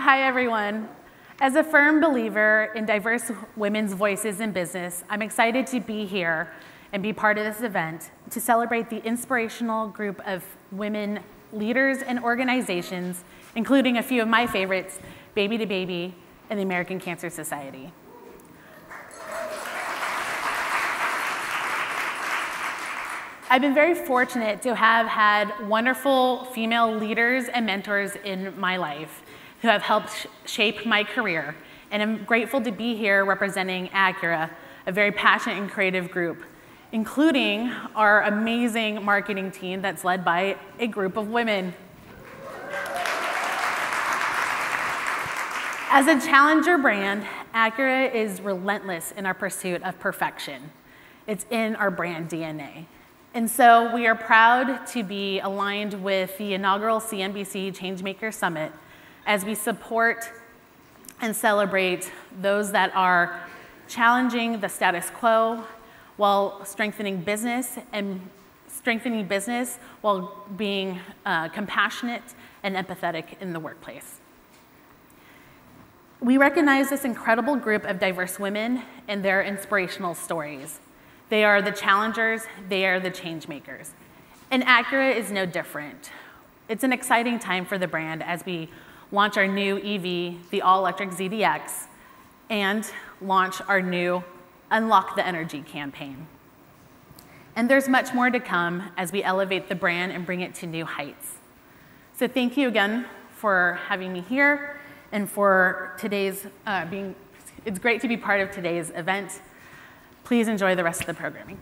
Hi, everyone. As a firm believer in diverse women's voices in business, I'm excited to be here and be part of this event to celebrate the inspirational group of women leaders and organizations, including a few of my favorites, Baby to Baby and the American Cancer Society. I've been very fortunate to have had wonderful female leaders and mentors in my life who have helped sh shape my career. And I'm grateful to be here representing Acura, a very passionate and creative group, including our amazing marketing team that's led by a group of women. As a challenger brand, Acura is relentless in our pursuit of perfection. It's in our brand DNA. And so we are proud to be aligned with the inaugural CNBC Changemaker Summit as we support and celebrate those that are challenging the status quo while strengthening business and strengthening business while being uh, compassionate and empathetic in the workplace. We recognize this incredible group of diverse women and their inspirational stories. They are the challengers, they are the change makers. And Acura is no different. It's an exciting time for the brand as we launch our new EV, the all-electric ZDX, and launch our new Unlock the Energy campaign. And there's much more to come as we elevate the brand and bring it to new heights. So thank you again for having me here and for today's uh, being, it's great to be part of today's event. Please enjoy the rest of the programming.